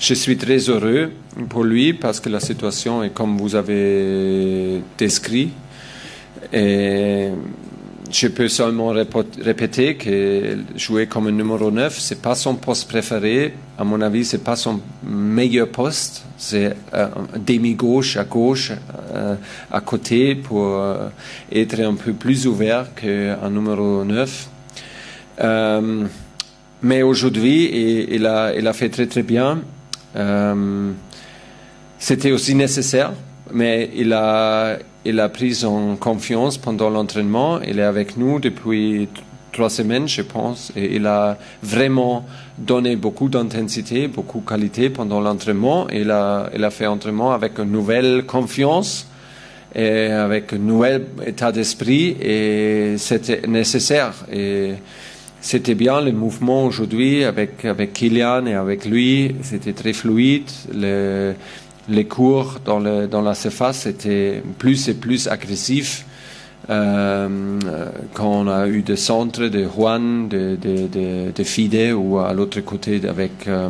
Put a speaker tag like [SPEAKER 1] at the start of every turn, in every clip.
[SPEAKER 1] je suis très heureux pour lui parce que la situation est comme vous avez décrit. Je peux seulement répéter que jouer comme un numéro 9, c'est pas son poste préféré. À mon avis, c'est pas son meilleur poste. C'est euh, demi-gauche à gauche, euh, à côté pour euh, être un peu plus ouvert qu'un numéro 9. mais aujourd'hui, il a fait très très bien. C'était aussi nécessaire, mais il a, il a pris en confiance pendant l'entraînement. Il est avec nous depuis trois semaines, je pense, et il a vraiment donné beaucoup d'intensité, beaucoup de qualité pendant l'entraînement. Il a, il a fait entraînement avec une nouvelle confiance et avec un nouvel état d'esprit et c'était nécessaire. C'était bien le mouvement aujourd'hui avec, avec Kylian et avec lui, c'était très fluide. Le, les cours dans, le, dans la surface étaient plus et plus agressifs. Euh, quand on a eu des centres de Juan, de, de, de, Fide ou à l'autre côté avec euh,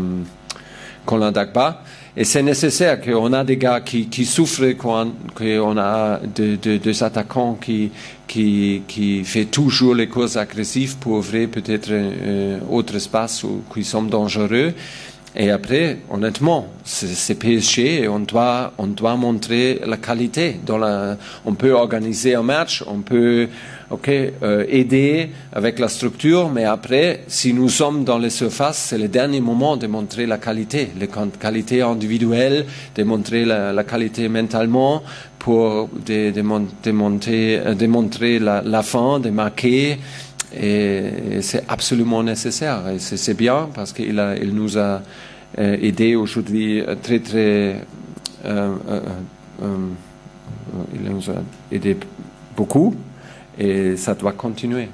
[SPEAKER 1] Colin Dagba. Et c'est nécessaire qu'on a des gars qui, qui souffrent, qu'on a des, des, attaquants qui, qui, qui fait toujours les courses agressives pour ouvrir peut-être un autre espace où, qui sont dangereux. Et après, honnêtement, c'est PSG et on doit, on doit montrer la qualité. Dans la, on peut organiser un match, on peut okay, euh, aider avec la structure, mais après, si nous sommes dans les surfaces, c'est le dernier moment de montrer la qualité, la qualité individuelle, de montrer la, la qualité mentalement pour démontrer de, de, la, la fin, de marquer. Et, c'est absolument nécessaire. Et c'est bien parce qu'il il nous a euh, aidé aujourd'hui euh, très très. Euh, il nous a aidé beaucoup et ça doit continuer.